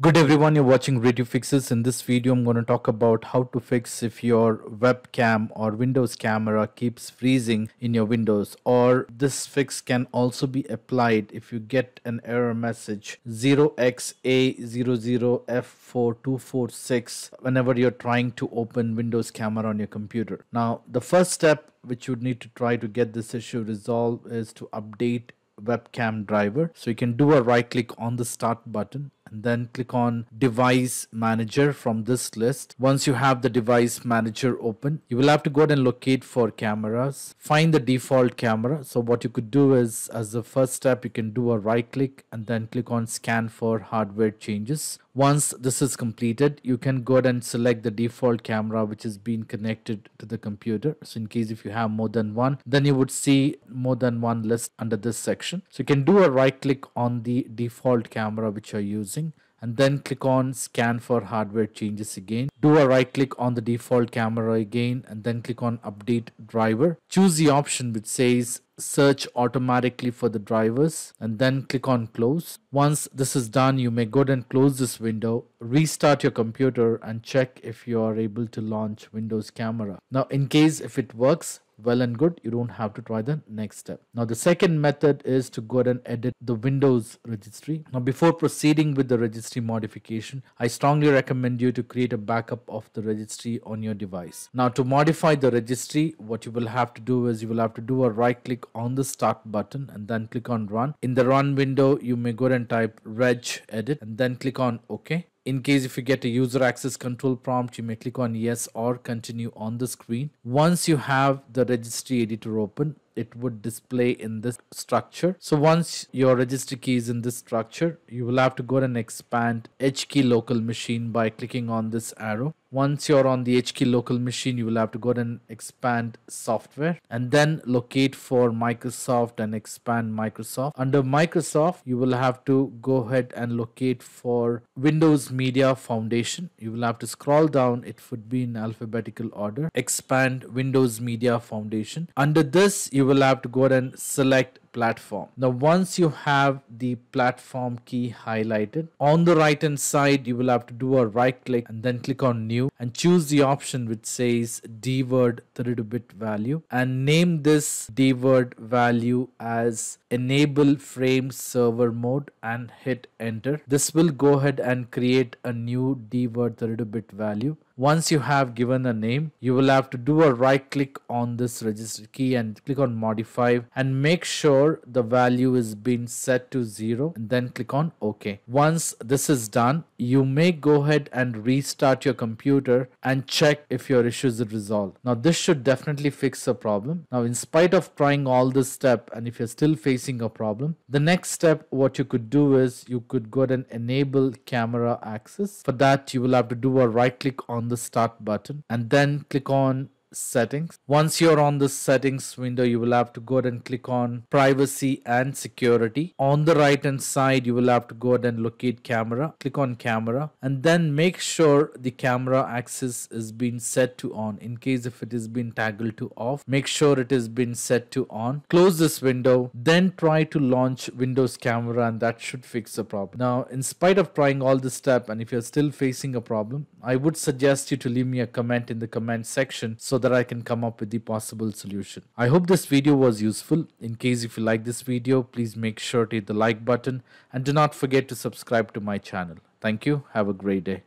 Good everyone, you're watching Ray Tube Fixes. In this video, I'm going to talk about how to fix if your webcam or Windows camera keeps freezing in your Windows or this fix can also be applied if you get an error message 0xA00F4246 whenever you're trying to open Windows camera on your computer. Now, the first step which you need to try to get this issue resolved is to update webcam driver so you can do a right click on the start button and then click on device manager from this list. Once you have the device manager open you will have to go ahead and locate for cameras. Find the default camera. So what you could do is as the first step you can do a right click and then click on scan for hardware changes. Once this is completed you can go ahead and select the default camera which is being connected to the computer. So in case if you have more than one then you would see more than one list under this section. So you can do a right click on the default camera which you're using and then click on scan for hardware changes again. Do a right click on the default camera again and then click on update driver. Choose the option which says search automatically for the drivers and then click on close. Once this is done you may go ahead and close this window, restart your computer and check if you are able to launch Windows camera. Now in case if it works well and good you don't have to try the next step now the second method is to go ahead and edit the windows registry now before proceeding with the registry modification i strongly recommend you to create a backup of the registry on your device now to modify the registry what you will have to do is you will have to do a right click on the start button and then click on run in the run window you may go and type reg edit and then click on ok in case if you get a user access control prompt, you may click on yes or continue on the screen. Once you have the registry editor open, it would display in this structure. So once your registry key is in this structure, you will have to go and expand HKey local machine by clicking on this arrow. Once you're on the HKey local machine, you will have to go and expand software and then locate for Microsoft and expand Microsoft. Under Microsoft, you will have to go ahead and locate for Windows Media Foundation. You will have to scroll down. It would be in alphabetical order. Expand Windows Media Foundation. Under this, you will have to go ahead and select platform. Now once you have the platform key highlighted, on the right hand side you will have to do a right click and then click on new and choose the option which says dword 32-bit value and name this dword value as enable frame server mode and hit enter. This will go ahead and create a new dword 32-bit value once you have given a name, you will have to do a right click on this register key and click on modify and make sure the value is being set to zero and then click on OK. Once this is done, you may go ahead and restart your computer and check if your issues are resolved. Now this should definitely fix the problem. Now in spite of trying all this step and if you're still facing a problem, the next step what you could do is you could go ahead and enable camera access. For that you will have to do a right click on on the start button and then click on settings. Once you're on the settings window, you will have to go ahead and click on privacy and security. On the right hand side, you will have to go ahead and locate camera. Click on camera and then make sure the camera access is being set to on. In case if it is being toggled to off, make sure it is being set to on. Close this window, then try to launch Windows camera and that should fix the problem. Now, in spite of trying all this step and if you're still facing a problem, I would suggest you to leave me a comment in the comment section so that I can come up with the possible solution. I hope this video was useful. In case if you like this video, please make sure to hit the like button and do not forget to subscribe to my channel. Thank you. Have a great day.